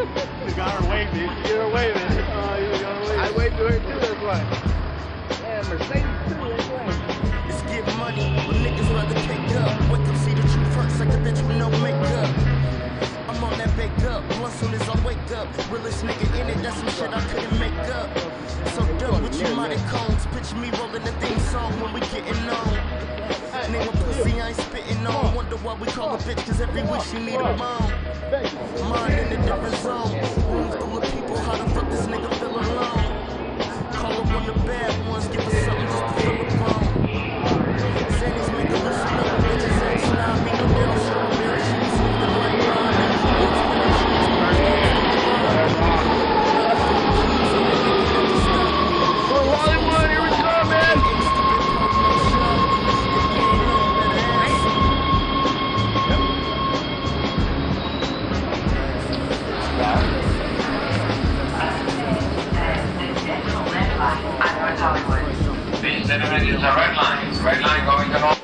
You got her waving. You're waving. Oh, you got her waving. I waved to her too, that's why. Yeah, Mercedes too, that's why. It's get money, but niggas rather cake up. Wake up, see the truth first, like a bitch with no makeup. I'm on that bake up, blunt soon as I wake up. Realest nigga in it, that's some shit I couldn't make up. So done with you mighty cones. Picture me rolling the theme song when we getting on. Name a pussy I ain't on. Wonder why we call a bitch, cause every week she need a mom. Mind in a different zone. Room full of people, how the fuck this nigga feel alone? Call up of the bad ones, give us something just to fill up, bitches ain't Hollywood, here we come, Use the red line. Red line going to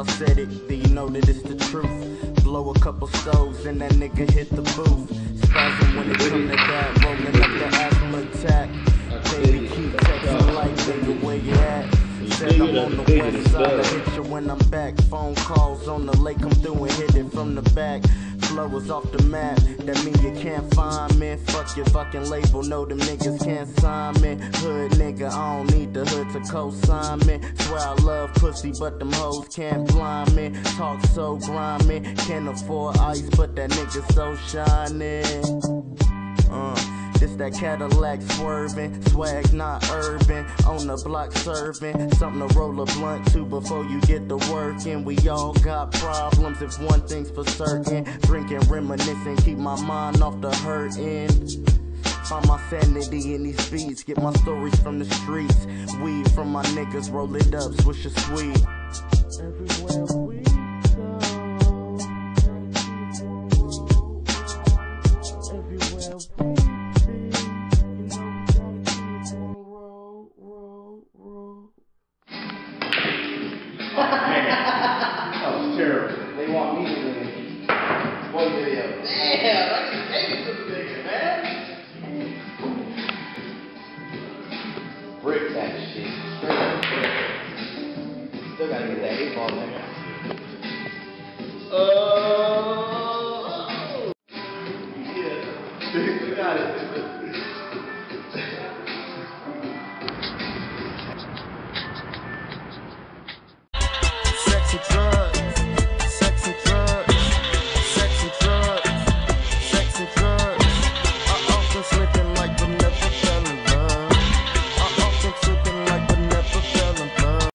I said it, then you know that it's the truth. Blow a couple stoves and that nigga hit the booth. Spasm when it come to that, rolling up the asthma attack. Baby, keep texting like, baby, where you at? Said I'm on the west side, I hit you when I'm back. Phone calls on the lake, through and hit it from the back. Flow is off the map, that mean you can't find me. Fuck your fucking label, no them niggas can't sign me. Hood nigga, I don't need the hood to co-sign me. Swear I love pussy, but them hoes can't blind me. Talk so grimy, can't afford ice, but that nigga so shiny. Uh, this that Cadillac swerving, swag not urban, on the block serving, something to roll a blunt to before you get to working. We all got problems if one thing's for certain. Drinking, reminiscing, keep my mind off the hurting. Find my sanity in these beats, get my stories from the streets. Weed from my niggas, roll it up, Swisher Sweet. They want me to win. One video. Damn, I can take it to the nigga, man. Brick that shit. Still gotta get that eight ball there. Oh. Yeah. we got it. Sexy.